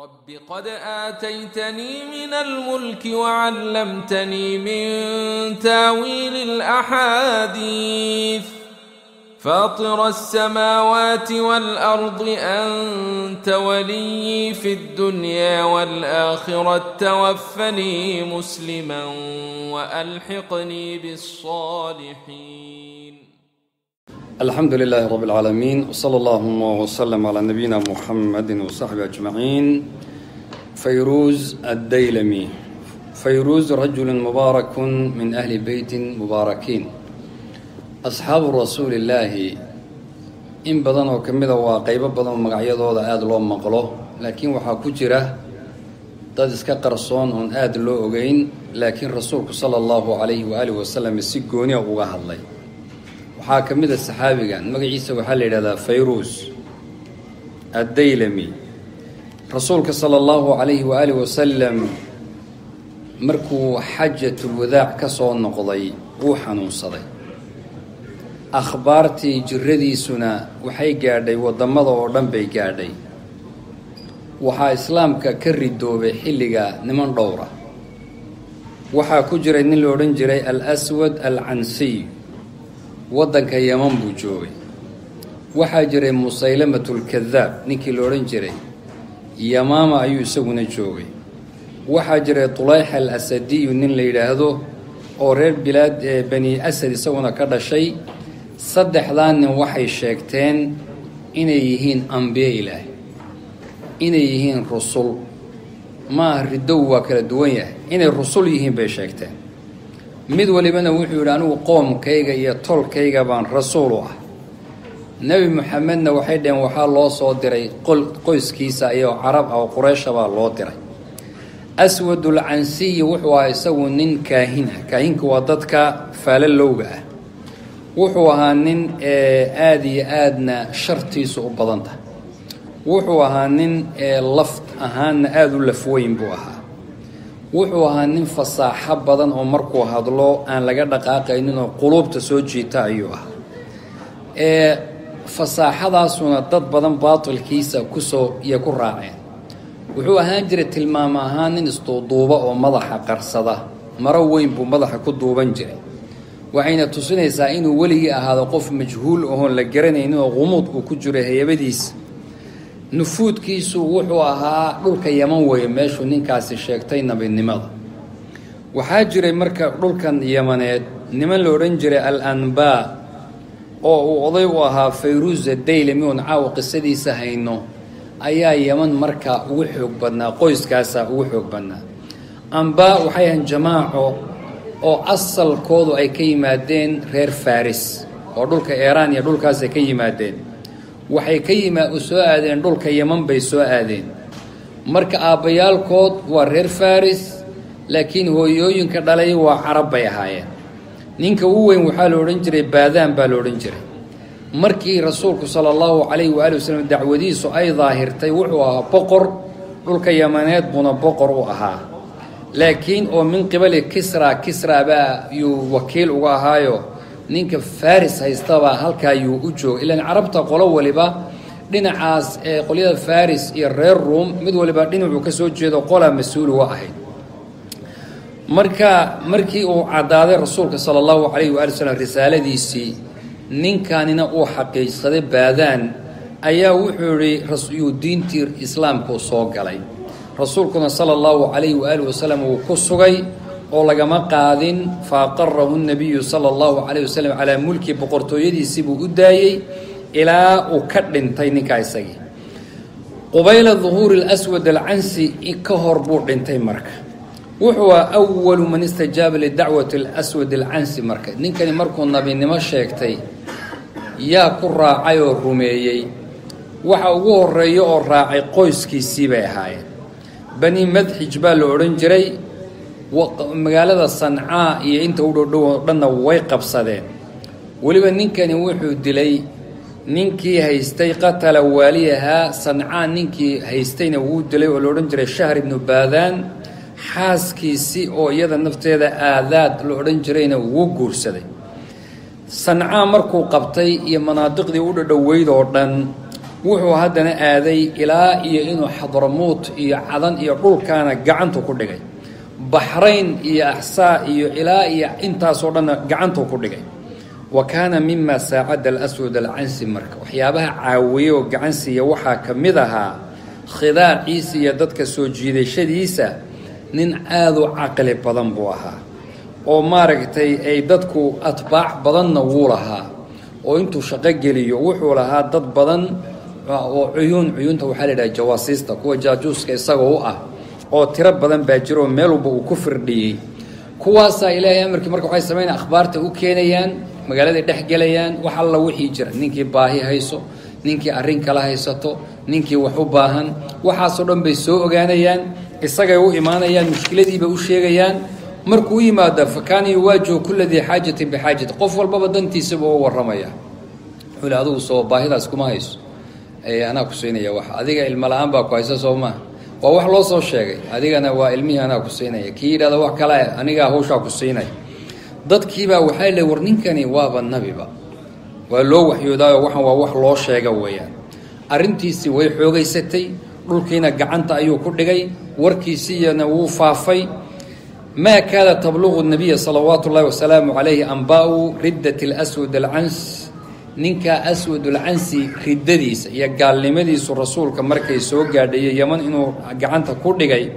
رب قد آتيتني من الملك وعلمتني من تأويل الأحاديث. فاطر السماوات والأرض أنت ولي في الدنيا والآخرة. توفني مسلما وألحقني بالصالحين. alxamdu lilaahi rabi اlcaalamiin wsala allahuma wslm calaa nabiyina muxamadi wasaxbi ajmaciin fayruuz addaylami. Fayruuz rajulu mubaaraku min ahli beyti mubaarakiin asxaabu rasuuli illaahi in badan oo ka mida waa qeybo badan oo magacyadooda aada loo maqlo laakiin waxaa ku jira dad iska qarsoon oon aada loo ogeyn laakiin rasuulku sala allahu calayhi waaalih wasalam si gooniya ah uga hadlay waxaa ka mid a saxaabigan magaciisa waxaa la yidhahdaa fayruus addaylami. Rasuulka sala allahu calayhi waaalih wasalam markuu xajatulwadaac ka soo noqday wuu xanuunsaday. Akhbaartii jiradiisuna waxay gaadhay waddamada oo dhan bay gaadhay. Waxaa islaamka ka ridoobay xilliga niman dhowra. Waxaa ku jiray nin la odhan jiray al aswad al cansiy waddanka yaman buu joogay. Waxaa jiray musaylamatulkadaab ninkii la odhan jiray. Yamaama ayuu isaguna joogay. Waxaa jiray tulayxa al asadiyu nin la yidhaahdo oo reer bilaad ee bani asad isaguna ka dhashay. Saddexdaa nin waxay sheegteen inay yihiin ambiye ilaah inay yihiin rusul. Maaha ridow waa kala duwan yahay. Inay rusul yihiin bay sheegteen mid walibana wuxuu yidhi anigu qoomkayga iyo tolkayga baan rasuul u ah. Nebi moxamedna waxay dhaheen waxaa loo soo diray qoyskiisa iyo carab ah oo qureysha baa loo diray. Aswadul cansiyi wuxuu ahaa isagu nin kaahin ah. Kaahinka waa dadka faalalowga ah. Wuxuu ahaa nin aada iyo aadna shartiisu u badan tahay wuxuu ahaa nin laft ahaanna aada u lafweyn buu ahaa wuxuu ahaa nin fasaaxo badan oo markuu hadlo aan laga dhaqaaqaynin oo quluubta soo jiita ayuu ahaa. Fasaaxadaasuna dad badan baatilkiisa ku soo iyo ku raaceen. Wuxuu ahaan jiray tilmaamo ahaan nin isduuduuba oo madaxa qarsada maro weyn buu madaxa ku duuban jiray. Waxayna tusinaysaa inuu weligii ahaado qof majhuul ahoon la garanaynin oo qumuud uu ku jiro hayabadiisa nufuudkiisu wuxuu ahaa dhulka yaman weeye meeshuu ninkaasi sheegtay nabinimada. Waxaa jiray marka dhulkan yamaneed niman la odhan jiray al anbaa oo uu oday u ahaa fayruusa daylami oon caawa qisadiisa hayno ayaa yaman markaa ugu xoog badnaa qoyskaasaa ugu xoog badnaa. Ambaa waxay ahayn jamaaco oo asalkoodu ay ka yimaadeen reer faris oo dhulka iiraan iyo dhulkaas ay ka yimaadeen waxay ka yimaa soo aadeen dhulka yaman bay soo aadeen. Marka aabbayaalkood waa reer faris laakiin hooyooyinka dhalay waa carab bay ahaayeen. Ninka ugu weyn waxaa la odhan jiray baadaan baa la odhan jiray. Markii rasuulku sala allahu calayhi waali wasalam dacwadiisu ay daahirtay wuxuu ahaa boqor dhulka yamaneed buuna boqor u ahaa. Laakiin oo min qibali kisra kisra baa yuu wakiil uga ahaayo ninka faris haystabaa halkaa yuu u jooga ilaan carabta qolo waliba dhinacaas ee qolyada faris iyo reer ruom mid waliba dhinacuu ka soo jeedo qolaa mas'uul uga ahayd marka markii uu caddaaday rasuulka sala allahu calayhi waali slam risaaladiisii ninkanina uu xaqiiqsaday baadaan ayaa wuxuu yihi yuu diintii islaamku soo galay. Rasuulkuna sala allahu calayhi waaalih wasalam wuu ku sugay oo lagama qaadin fa aqarahu nabiyu sala allahu calayh wasalam calaa mulki boqortooyadiisii buu u daayey ilaa uu ka dhintay ninkaa isagii. Qubayla duhuuri lswad alcansi ka hor buu dhintay marka. Wuxuu ah awalu man istajaaba lidacwati lswad alcansi marka. Ninkani markuu nabinimo sheegtay yaa ku raacay oo rumeeyey. Waxa ugu horreeya oo raacay qoyskiisii bay ahaayeen. Bani madxij baa la odhan jiray magaalada sancaa iyo inta u dhowdhow dhanna way qabsadeen. Weliba ninkani wuxuu dilay ninkii haystay qatala waaliyahaa sancaa ninkii haystayna wuu dilay oo la odhan jiray shahr ibnu baadaan. Xaaskiisii oo iyada nafteeda aadaad la odhan jirayna wuu guursaday. Sancaa markuu qabtay iyo manaadiqdii u dhadhoweyd oo dhan wuxuu haddana aaday ilaa iyo inuu xadramuut iyo cadan iyo dhulkaana gacantu ku dhigay baxrayn iyo axsaa iyo ilaa iyo intaasoo dhanna gacantuu ku dhigay. Wa kaana mima saacada alaswad alcansi marka. Waxyaabaha caawiye oo gacansiiya waxaa ka mid ahaa khidaaciisa iyo dadka soo jiidashadiisa nin aada u caqli badan buu ahaa. Oo maaragtay ay dadku atbaac badanna wuu lahaa. Oo intuu shaqo geliyo wuxuu lahaa dad badan oo cuyuun cuyuunta waxaa la yidhaha jawaasiista kuwa jaajuuska isagoo u ah oo tiro badan baa jiro meel walba uu ku firdhiyey. Kuwaasaa ilaahay amarkii marka waxay samaynaya akhbaarta u keenayaan magaaladay dhex gelayaan wax alla wixii jira. Ninkii baahi hayso ninkii arrin kala haysato ninkii wax u baahan waxaasoo dhan bay soo ogaanayaan isagay u imaanayaan mushkiladiibay u sheegayaan. Markuu u yimaado fa kaana yuwaajihu kula xaajatin bixaajati qof walbaba dantiisaba u warramaya. Wuxuu li adugu soo baahidaas kuma hayso. Anaa ku siinaya wax. Adiga ilmo la'aan baa ku haysa soo maa waa wax loo soo sheegay. Adigana waa ilmihii anaa ku siinaya kii yidhahda wax kale anigaa hawshaa ku siinaya dadkiibaa waxaa le war ninkani waaba nabiba waa loo waxyoodaayo waxan waa wax loo sheega weeyaan. Arrintiisii way xoogaysatay dhulkiina gacanta ayuu ku dhigay warkiisiiyana wuu faafay. Maa kaada tabluqu nabiya salawaatu ullahi wasalaamu calayhi anbaa-u riddat alswad alcans ninkaa aswad alcansi riddadiisa iyo gaalnimadiisu rasuulka markay soo gaadhayo yeman inuu gacanta ku dhigay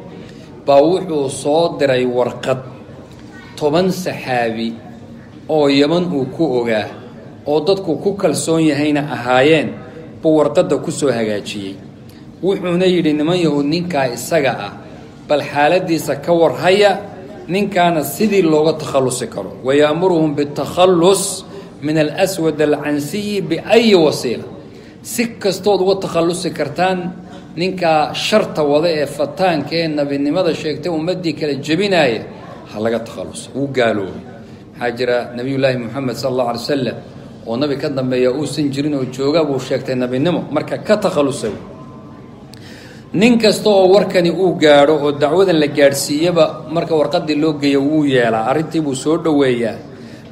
baa wuxuu soo diray warqad toban saxaabi oo yeman uu ku ogaa oo dadku ku kalsoon yahayna ahaayeen buu warqadda ku soo hagaajiyey. Wuxuuna yidhi niman yahuud ninkaa isaga ah bal xaaladiisa ka warhaya ninkaana sidii looga takhallusi karo. Wayaamuruhum bitakhallus min alswad alcansiyi biayi wasiila. Si kastood uga takhallusi kartaan ninkaa sharta wada ee fataanka ee nabinimada sheegtay ummaddii kala jebinaaya ha laga takhallusa wuu gaaloobay maxaa jira nebiyullaahi moxamed sala allahu alay wasalam oo nabi ka dambeeya uusan jirin oo jooga buu sheegtay nebinimo marka ka takhallusay nin kasta oo warkani uu gaadho oo dacwadan la gaadhsiiyaba marka warqadii loo geeya wuu yeelaa arrintii buu soo dhoweeyaa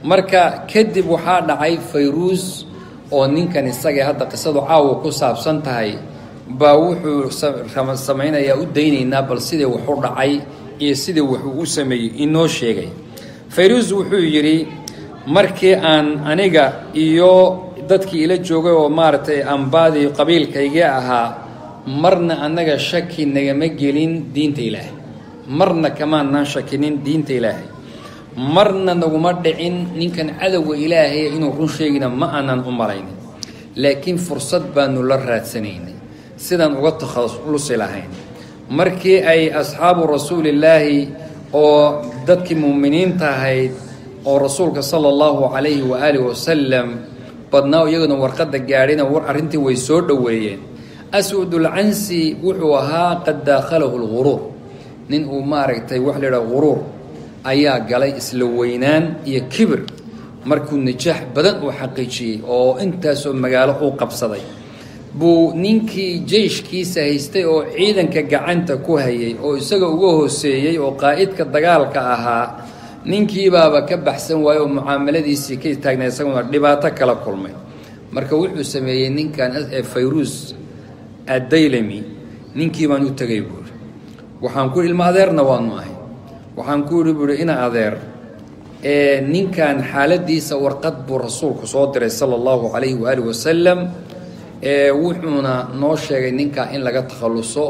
marka kadib waxaa dhacay fayruus oo ninkan isagay hadda qisadu caawa ku saabsan tahay baa wuxuu samaynayaa u daynaynaa bal sidii wax dhacay iyo sidii wuxuu u sameeyey inoo sheegay. Fayruus wuxuu yidhi markii aan aniga iyo dadkii ila joogay oo maaragtay ambaadii qabiilkaygii ahaa marna annaga shaki nagama gelin diinta ilaahay. Marna kamaanaan shakinin diinta ilaahay marna naguma dhicin ninkan cadowga ilaahay inuu run sheegina ma aanan u malaynin laakiin fursad baanu la raadsanaynay. Sidaan uga takhallusi lahayn. Markii ay asxaabu rasuulillaahi oo dadkii muuminiinta ahayd oo rasuulka sala allahu calayhi waaalih wasalam badnaa iyaguna warqadda gaadhina war arrintii way soo dhoweeyeen. Aswadulcansi wuxuu ahaa qad daakhalahu lguruur nin uu maaragtay wax la yidhaha guruur ayaa galay isla weynaan iyo kibir. Markuu najaax badan uu xaqiijiyey oo intaasoo magaalo uu qabsaday. Buu ninkii jeyshkiisa haystay oo ciidanka gacanta ku hayay oo isaga uga hooseeyey oo qaa'idka dagaalka ahaa ninkiibaaba ka baxsan waayo oo mucaamaladiisii ka taagnay isaguna dhibaato kala kulmay. Marka wuxuu sameeyey ninkan fayruus addaylami ninkii baan u tegay buuri. Waxaan ku ilmo adeerna waanu ahay waxaan ku yidhi buuhi ina adeer ee ninkan xaaladiisa warqad buu rasuulku soo diray sala allahu calayhi waaalih wasalam ee wuxuuna noo sheegay ninkaa in laga takhalluso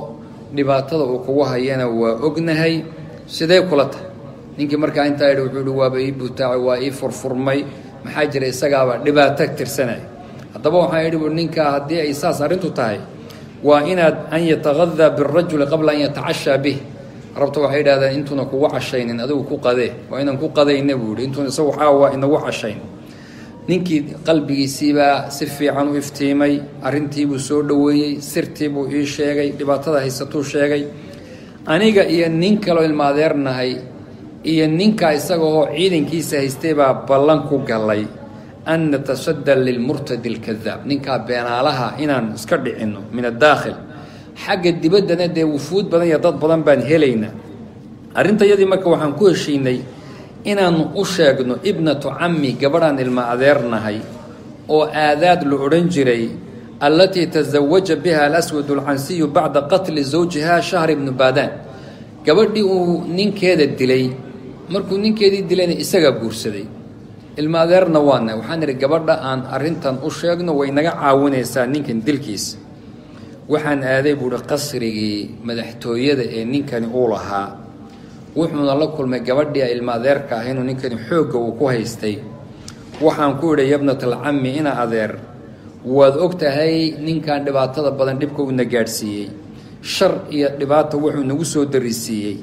dhibaatada uu kugu hayana waa ognahay. Sidee kula tahay? Ninkii markaa intaa yidhi wuxuu ihi waaba ii butaacay waa ii furfurmay. Maxaa jira isagaaba dhibaato tirsanaya haddaba waxaan idhi buui ninkaa haddii ay saas arrintu tahay waa inaad an yatagadaa birajuli qabla an yatacashaa bih rabta waxay yidhahdeen intuuna kugu cashaynin adigu ku qadee waa inaan ku qadayna buu yihi intuuna isagu caawa inagu cashayn. Ninkii qalbigiisiibaa si fiican u iftiimay arrintiibuu soo dhoweeyey sirtiibuu ii sheegay dhibaatada haysatuu sheegay. Aniga iyo nin kaloo ilma adeernahay iyo ninkaa isagaoo ciidankiisa haystay baa ballan ku gallay. An natashadda lilmurtadi alkadaab ninkaa beenaalaha inaan iska dhicinno min addaakhil xagga dibaddana dee wufuud badan iyo dad badan baan helaynaa arrintayadii marka waxaan ku heshiinay inaannu u sheegno ibnatu cammi gabadhaan ilma adeernahay oo aadaad la odhan jiray alatii tazawaja biha alaswad alcansiyu bacda qatli zawjiha shahr ibnu baadaan. Gabadhii uu ninkeeda dilay markuu ninkeedii dilayna isagaa guursaday. Ilma adeerna waana waxaan idhi gabadha aan arrintan u sheegno way naga caawinaysaa ninkan dilkiisa waxaan aaday buuhi qasrigii madaxtooyada ee ninkani uu lahaa. Wuxuuna la kulmay gabadhii ilma adeerka ah inuu ninkani xoogga uu ku haystay. Waxaan ku idhi yabnatalcammi ina adeer. Waad og tahay ninkan dhibaatada badan dhibka uuna gaadhsiiyey shar iyo dhibaata wuxuu nagu soo darisiiyey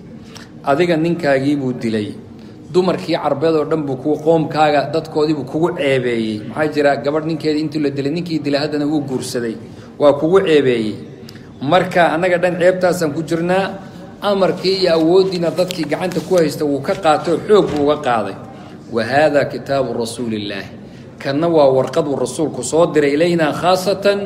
adiga ninkaagiibuu dilay. Dumarkii carbeed oo dhan buu ku qoomkaaga dadkoodiibuu kugu ceebeeyey. Maxaa jira gabadh ninkeedii intuu la dilay? Ninkii dilay haddana uu guursaday waa kugu ceebeeyey. Marka annaga dhan ceebtaasaan ku jirnaa amarkii iyo awooddiina dadkii gacanta ku haysta wuu ka qaatay oo xoog buu uga qaaday. Wa haada kitaabu rasuulillaahi. Kanna waa warqaduu rasuulku soo diray ilaynaa khaasatan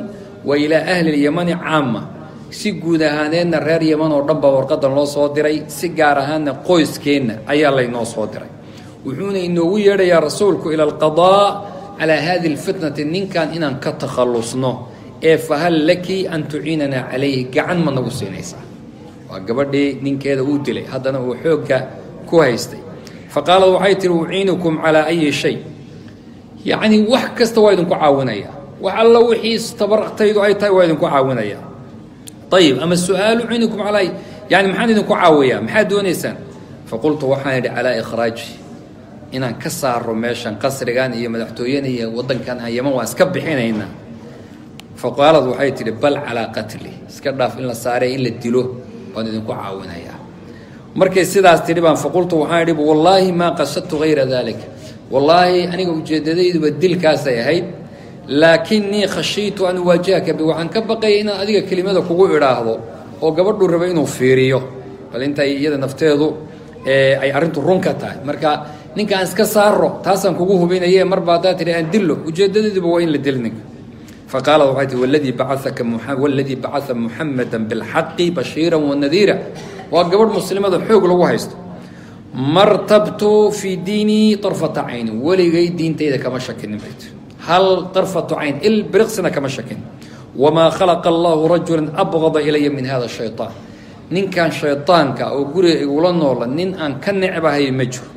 wa ilaa ahli lyamani caama si guud ahaaneedna reer yaman oo dhan baa warqadan loo soo diray si gaar ahaanna qoyskeenna ayaa laynoo soo diray. Wuxuuna inoogu yeedhayaa rasuulku ila alqadaa calaa hadihi alfitnati ninkan inaan ka takhallusno ee fahal laki an tuciinanaa calayhi gacan ma nagu siinaysaa. Waa gabadhii ninkeeda uu dilay haddana uu xoogga ku haystay. Fa waxay tihi uciinukum calaa ayi shay. Yacnii wax kasta waa idinku caawinaya. Wax alla wixii tabartaydu ay tahay waa idinku caawinaya. Ayib ama su'aalu uciinukum calaa yani maxaan idinku caawiyaa? Maxaad doonaysaan? Faqultu waxaan idhi calaa ikhraaji. Inaan ka saaro meeshan qasrigan iyo madaxtooyana iyo waddankan aan yaman iska bixinaynaa faqaalad waxay tidhi bal calaa qatli. Iska dhaaf in la saaree in la dilo waan idinku caawinayaa. Markay sidaas tidhi baan faqultu waxaan idhi wallaahi maa qasadtu hayra dalik. Wallaahi aniga ujeeddadayduba dilkaasay ahayd laakinnii khashiitu an uwaajihaka bi waxaan ka baqaya inaan adiga kelimada kugu idhaahdo oo gabadhuu raba inuu fiiriyo. Bal intay iyada nafteedu ay arrintu run tahay. Marka ninkaan iska saaro taasaan kugu hubinaye marba haddaad tidhi aan dillo. Ujeeddadayduba waa in la dil ninka faqaalad waxay tii waladii bacaaka waladii bacaa muxameda bilxaqi bashiira wanadiira waa gabadh muslimada xoog lagu haysto. Martabtu fii diinii arfata cayni weligay diintayda kama shakinin bay tii hal arfatu cayn il biriqsina kama shakin. Wamaa khalaqa allahu rajula abqada ilaya min hada shayطaan ninkan shayطaanka oo guriga igula noola nin aan ka necbahay ma jiro.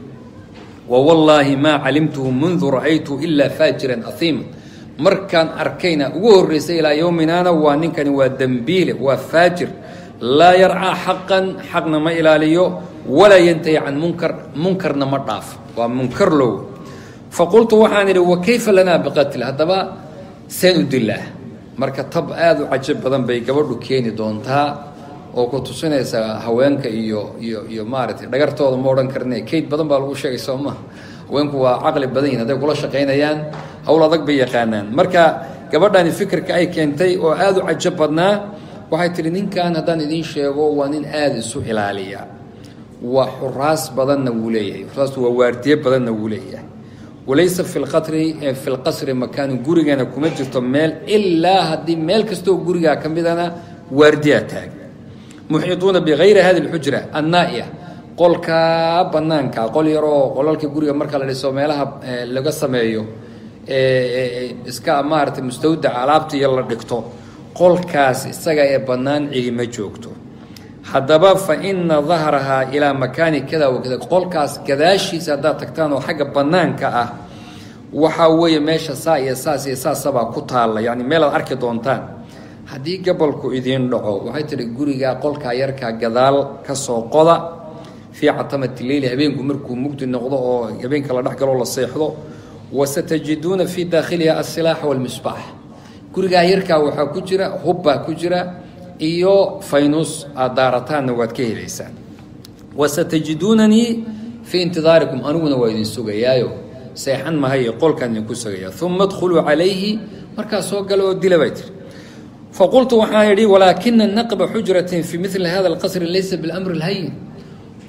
Wawallaahi maa calimtuhu mundu ra'aytu ilaa faajiran ahiima markaan arkayna ugu horraysay ilaa yowminaana waa ninkani waa dembiile waa faajir. Laa yarcaa xaqan xaqna ma ilaaliyo. Walaa yantahi can munkar munkarna ma dhaafo waa munkar low. Faqultu waxaan idhi wa kayfa lanaa biqatl? Haddaba seen u dilaa marka tab aada u cajab badan bay gabadhu keeni doontaa oo ku tusinaysa haweenka iyo iyo iyo maaragtay dhagartooda ma odhan karne kayd badan baa lagu sheegay soo maha haweenku waa caqli badan yihiin hadday kula shaqaynayaan howl adag bay yaqaanaan. Marka gabadhani fikirka ay keentay oo aada u cajab badnaa waxay tihi ninkan haddaan idiin sheego waa nin aada isu ilaaliya. Waa xuraas badanna wuu leeyahay xuraas waa waardiye badanna wuu leeyahay. Walaysa fi lqatri fi makaanu gurigana kuma jirto meel ilaa haddii meel kastoo gurigaa ka midana waardiyaa taag muxiituuna bigayri hadi lxujra annaa-iya qolkaa banaanka qol yaroo qolalka guriga marka la dhiso meelaha laga sameeyo iska maaragtay mustawdaca alaabta iyo la dhigto qolkaas isaga ee bannaan cidi ma joogto. Haddaba fa ina dahrahaa ilaa makaani kada wakada qolkaas gadaashiisa haddaad tagtaan oo xagga bannaanka ah waxaa weeye meesha saa iyo saas iyo saasabaa ku taalla yacni meelaad arki doontaan. Haddii gabolku idiin dhaco waxay tidhi gurigaa qolkaa yarkaa gadaal ka soo qoda fii catamati leyli habeenku markuu mugdi noqdo oo habeenka la dhex la seexdo wasatajiduuna fii daakhiliha asilaaxa walmisbaax. Gurigaa yarkaa waxaa ku jira hubbaa ku jira iyo faynus aad daarataanna waad ka helaysaan. Wasatajiduunanii fii intidaarikum aniguna waa idin sugayaayo. Seexan mahayo qolkaan idinku sugaya. Uma dkhuluu calayhi markaa gala oo dila bay tiri. Faqultu waxaan idhi walaakina naqba xujratin fii mili hada alqasri laysa bilamri اlhayin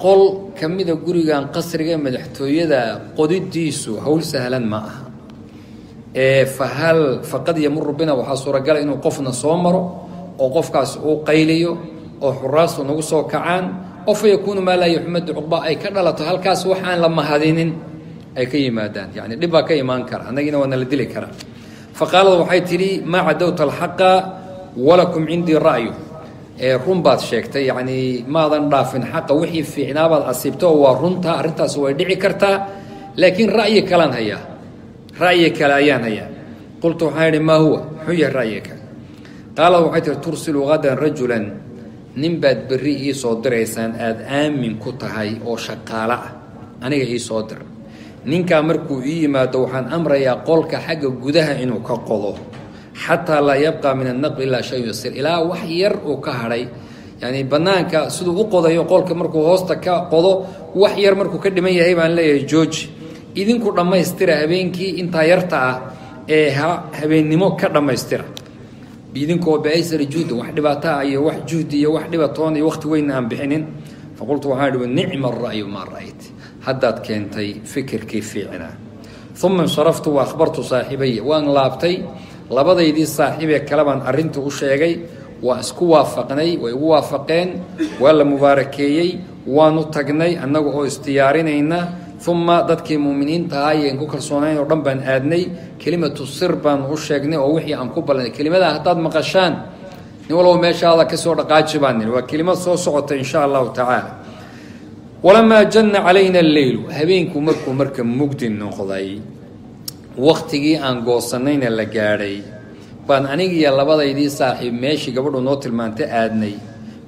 qol ka mida gurigan qasriga madaxtooyada qodidiisu howl sahlan ma aha. Fahal faqad yamuru bina waxaa suuragala inuu qofna soo maro oo qofkaas uu qayliyo oo xuraastu nagu soo kacaan oo fa yakuunu maa laa yuxmadu cuqba ay ka dhalato halkaas waxaan la mahadinin ay ka yimaadaan. Yani dhib baa ka imaan kara annagina waa nala dili karaa faqaalad waxay tidhi maa cadowta alxaqa walakum cindii ra'yu ee run baad sheegtay yacnii maadan dhaafin xaqa wixii fiicnaabaad asiibta oo waa runta arrintaas way dhici kartaa laakiin ra'yi kalaan hayaa ra'yi kale ayaan hayaa qultu waxaan idhi maa huwa? Muxuu yahay ra'yi kale qaalad waxay tihi tursilu qadan rajulan nin baad berri ii soo diraysaan aada aamin ku tahay oo shaqaalo ah aniga ii soo dir. Ninkaa markuu ii yimaado waxaan amrayaa qolka xagga gudaha inuu ka qodo xataa laa yabqa min annaqli ilaa shay yasir ilaa wax yar uu ka hadhay yani banaanka siduu u qodayo qolka markuu hoosta ka qodo wax yar markuu ka dhiman yahay baan leeyahay jooji idinku dhammaystira habeenkii intaa yarta ah ee habeennimo ka dhammaystira idinkoo biaysar juhdi wax dhibaataa iyo wax juhdi iyo wax dhibatoon iyo waqti weyn aan bixinin faqultu waxaan ihi nicma ara'yu maa ra'ayt haddaad keentay fikirkii fiicnaa uma insharaftu wa akhbartu saaxibaya waan laabtay labadaydii saaxiibee kale baan arrintii u sheegay waa isku waafaqnay way igu waafaqeen waa la mubaarakeeyey waanu tagnay annaga oo isdiyaarinayna uma dadkii muuminiinta ahaa iyoan ku kalsoonayn oo dhan baan aadnay kelimatu sir baanu u sheegnay oo wixii aan ku ballanay kelimadaa haddaad maqashaan nin walba meeshaada ka soo dhaqaaji baan niri waa kelimad soo socota insha allahu tacaala. Walamaa janna calayna alleylu habeenku markuu marka mugdi noqday waktigii aan goosanayna la gaadhay. Baan anigiiyo labadaydii saaxiib meeshii gabadhu noo tilmaantay aadnay.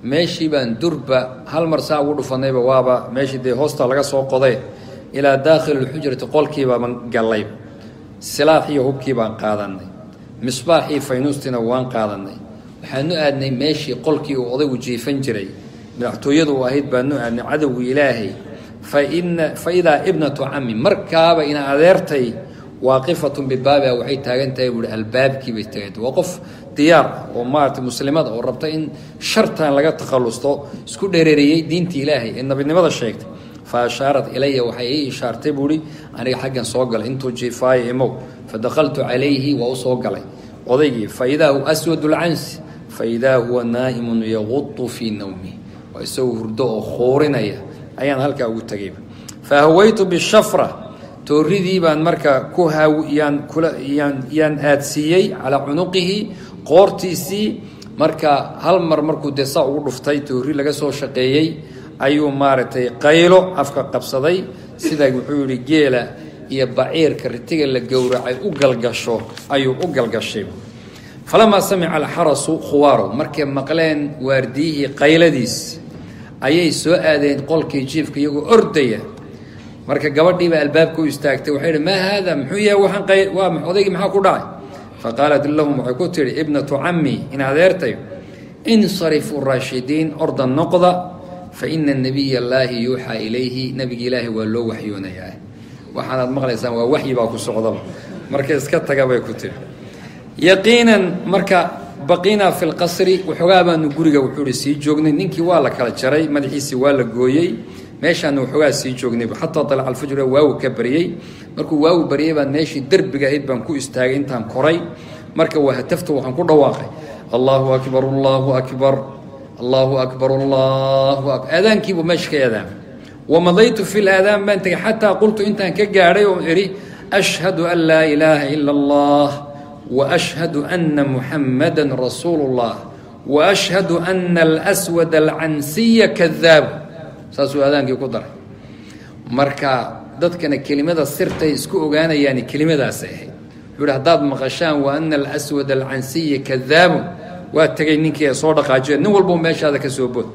Meeshii baan durba hal mar saa ugu dhufanayba waaba meeshii dee hoosta laga soo qodee ilaa daakhili lxujrati qolkiibaaban gallay. Silaaxiyo hubkii baan qaadanay misbaaxii faynuustina waan qaadanay waxaanu aadnay meeshii qolkii uu odaygu jiifan jiray. Madaxtooyadu u ahayd baanu aadnay cadowgii ilaahay. Faina fa idaa ibnatu cami markaaba ina adeertay waaqifatun bibaabiha waxay taagan tahay buuhi albaabkii bay taagantah waa qof diyaar oo maarata muslimada oo rabta in shartan laga takhallusto isku dhereeriyey diintii ilaahay ee nabinimada sheegtay fa ashaarat ilaya waxay ii ishaartay buuhi aniga xaggan soo galay intuu jiifaayo imow fadakhaltu calayhi waa u soo galay odaygii faidaa huwa aswad lcansi faidaa huwa naa'imun yaqudu fii nawmi waa isagoo hurdo oo khourinaya ayaan halkaa ugu tegayba fahawaytu bishafra tooridii baan marka ku haaw yaan kula yaan yaan aadsiiyey calaa cunuqihi qoortiisii. Marka hal mar markuu dee saa ugu dhuftay toori laga soo shaqeeyey ayuu maaragtay qaylo afka qabsaday. Sida wuxuu yihi geela iyo baciirka ritiga la gowracay u galgasho ayuu u galgashay. Falamaa samica alxarasu khuwaarow markay maqleen waardiyihii qayladiis ayay soo aadeen qolkii jiifka iyagoo ordaya marka gabadhiiba albaabka u istaagtay waxay hi maa haada muxuu yahay? Waxaan qay waa odaygii maxaa ku dhacay? Faqaalat lahum waxay ku tidhi ibnatu cammi in adeertay insarifuu raashidiin orda noqda fa ina nabiy allaahi yuuxaa ilayhi nebigi ilaahi waa loo waxyoonayaa. Waxaanaad maqlaysaan waa waxyi baa ku socdaba. Marka iska taga bay ku tihi yaqiinan marka baqiinaa fi lqasri waxoogaa baanu guriga wuxuu hi sii joognay ninkii waa la kala jaray madaxiisii waa la gooyey meeshaana waxoogaa sii joognayu xataa dalaca alfajr waagu ka baryey markuu waagu baryay baan meeshii derbiga ahayd baan ku istaagay intaan koray. Marka waa hatafta waxaan ku dhawaaqay. Allaahu akbar allaahu akbar allaahu akbar allahu a aadaankiibuu meesha ka aadaamay wamadaytu fi laadaan baan tegay xataa qultu intaan ka gaadhay oo idhi ashhadu an laa ilaaha ila allah waashhadu ana muxammadan rasuulu llah waashhadu ana alswad alcansiya kadaabu saasuu aadaankii ku daray. Marka dadkana kelimada sirtay isku ogaanayaan kelimadaasay ahayd wuxuu hi haddaad maqashaan wa ana alaswad alcansiya kadaabu waa tegay ninkii soo dhaqaajiya nin walbo meeshaada ka soo bood.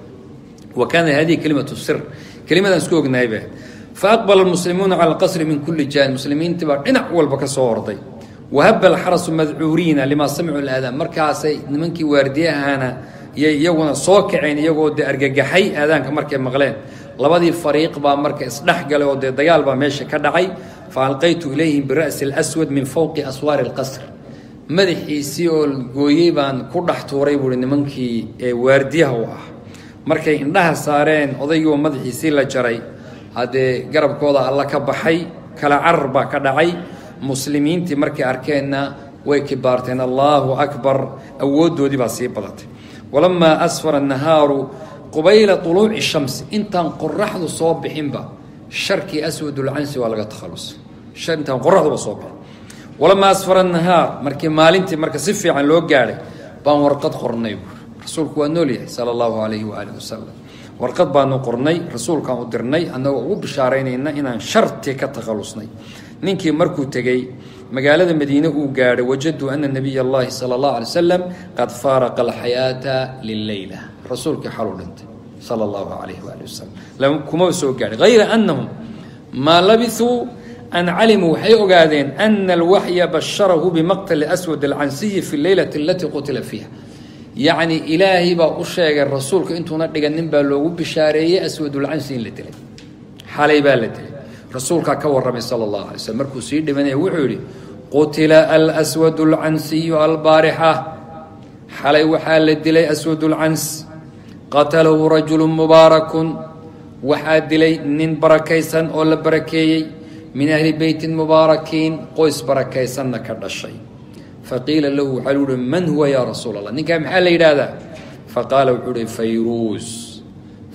Wa kaana hadihi kelimatu sir. Kelimadaan isku ognahay ba faaqbala almuslimuuna cala alqasri min kulli jaanib muslimiintii baa dhinac walba ka soo orday. Wahaba alxarasu madcuuriina limaa samicuu laadaan markaasay nimankii waardiyahaana yay iyaguna soo kaceen iyagoo dee argagaxay aadaanka markay maqleen. Labadii fariiq baa marka isdhex galay oo dee dagaal baa meesha ka dhacay. Fa alqaytu ilayhim bira'si alaswad min fowqi aswaari alqasr. Madaxiisii oo gooyey baan ku dhex tuuray buuhi nimankii ee waardiyaha u ah. Markay indhaha saareen odaygiioo madaxiisii la jaray. Haddee garabkooda alla ka baxay kala carar baa ka dhacay. Muslimiintii markay arkeenna way kibaarteen allaahu akbar. Awooddoodii baa sii badatay walamaa asfara annahaaru qubayla طuluuci shamsi. Intaan qoraxdu soo bixinba sharkii aswadulcansi waa laga takhalus. Intaan qoraxduba soo bixin. Walamaa asfara nahaar markii maalintii marka si fiican loo gaadhay baan warqad qornay buuri rasuulku waa nool yahay sala allahu calayhi waaalih wasalam warqad baanu qornay rasuulkaan u dirnay annagoo ugu bishaaraynayna inaan sharti ka takhalusnay. Ninkii markuu tegey magaalada madiine uu gaadhay wajaduu ana nabiy allahi sala allahu alay wasalam qad faaraqa alxayaata lileyla rasuulkii xalu dhintay sala allahu calayhi waali wasalam kuma soo gaadhay hayra annahum maa labithuu an calimuu waxay ogaadeen ana alwaxya basharahu bimaqtali aswad alcansiyi fi leylati alatii qutila fiiha. Yacni ilaahay baa u sheegay rasuulka intuuna dhiganin baa loogu bishaareeyey aswadulcansi in la dilay. Xalay baa la dilay rasuulkaa ka warramay sala allahu alay slm markuu sii dhimanaya wuxuu yidhi qutila alswad alcansiyu albaarixa. Xalay waxaa la dilay aswadulcans qatalahu rajulu mubaarakun. Waxaa dilay nin barakaysan oo la barakeeyey min ahli beytin mubaarakiin. Qoys barakaysanna ka dhashay. Faqiila lahu waxaa lu uhi man huwa yaa rasuul allah ninkaa maxaa la yidhaahdaa? Faqaala wuxuu uhi fayruus.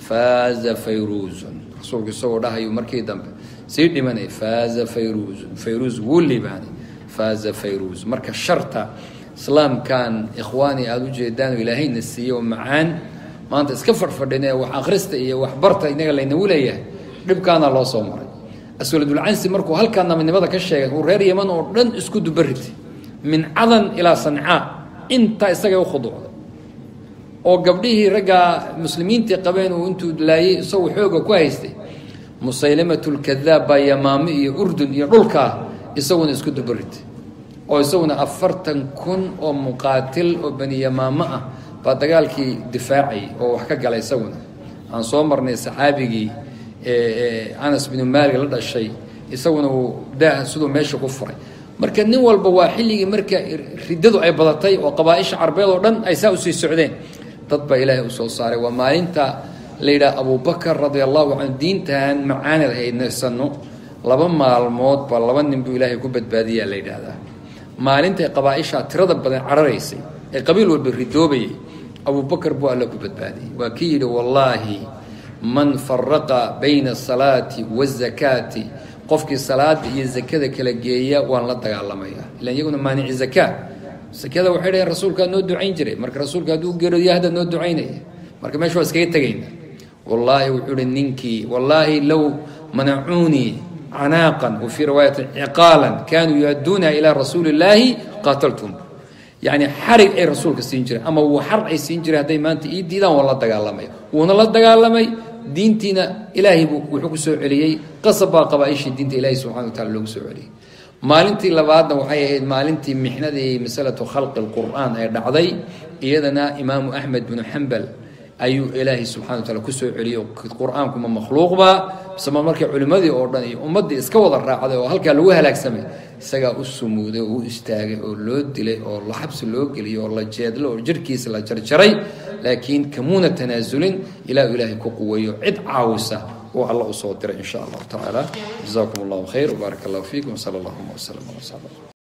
Faaza fayruusun. Rasuulku isagoo dhahayu markii dambe sii dhimanay faaza fayruusun fayruus wuu liibaanay faaza fayruus marka sharta islaamkan ikhwaani aada u jeedaan oo ilaahayna siiye oo macaan maanta iska fadhfadhine wax akhrista iyo waxbarta inaga laynagu leeyahay dhibkaana loo soo maray. Aswaladulcansi markuu halkaa nabadnimada ka sheegay uu reer yaman oo dhan isku dubaritay min cadan ilaa sancaa intaa isagay u khuduucday oo gabdhihii raggaa muslimiintii qabeen uu intuu laayay isagoo xooga ku haystay musaylimatulkadaab baa yamaami iyo urdun iyo dhulkaa isaguna isku dubaritay oo isaguna afartan kun oo muqaatil oo bani yamaamo ah baa dagaalkii difaacayay oo wax ka galay isaguna aan soo marnay saxaabigii anas binu maalik la dhashay isaguna uu daah siduu meesha ku furay. Marka nin walba waa xilligii marka riddadu ay badatay oo qabaaisha carbeed oo dhan ay saa u sii socdeen. Dad baa ilaahay u soo saaray. Waa maalinta la yidhaha abubakar radia allahu canhu diintan macaanid haynaysano laba maalmood baa laba nin buu ilaahay ku badbaadiyaa la yidhaahdaa. Maalintay qabaaisha tirada badan cararaysay ee qabiil walba ridoobayay abubakar buu alla ku badbaadiyey waa kii yidhi wallaahi man faraqa bayna asalaati waazakaati qofkii salaada iyo zakada kala geeya waan la dagaalamaya. Ilan iyaguna maanici zakaa zakada waxay dhaheen rasuulkaa noo ducayn jiray. Marka rasuulka hadduu geerodiya hadda noo ducaynaya. Marka meesha waa iskaga tegayna wallaahi wuxuu ihi ninkii wallaahi low manacuunii canaaqan wa fii riwaayatin ciqaalan kaanuu yuadduuna ilaa rasuuli illaahi qaataltum yacni xarig ay rasuulka siin jireen ama waxar ay siin jireen hadday maanta ii diidaan waan la dagaalamay. Wuuna la dagaalamay diintiina ilaahay buu wuxuu ku soo celiyey qasab baa qabaaishii diinta ilaahay subxana wa taala loogu soo celiyey. Maalintii labaadna waxay ahayd maalintii mixnadii masalatu khalqi lqur'aan ee dhacday iyadana imaamu axmed binu xambal ayuu ilaahay subxana wa taala ku soo celiyey qur'aanku ma makhluuqba. Bisema markii culimmadii oo dhan iyo ummaddii iska wada raacday oo halkaa lagu halaagsamay isagaa u sumuuday oo u istaagay oo loo dilay oo la xabsi loo geliyay oo la jeedlo oo jirhkiisa la jarjaray. Laakiin kamuuna tanaasulin ilaa ilaahay ku quweeyo cid caawisa oo alla u soo diray in sha allahu tacaala jazakum allahu khayr wbaarak allahu fiikum wsala allahuma wslm ala sala